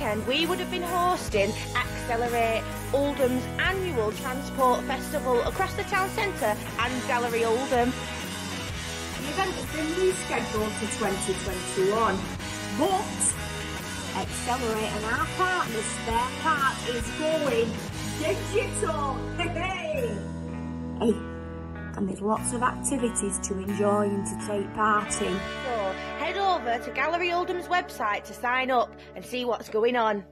weekend, we would have been hosting Accelerate Oldham's annual Transport Festival across the town centre and Gallery Oldham. The event has been rescheduled for 2021, but Accelerate and our partner Spare Part is going digital. Hey! Hey, and there's lots of activities to enjoy and to take part in. So head over to Gallery Oldham's website to sign up and see what's going on.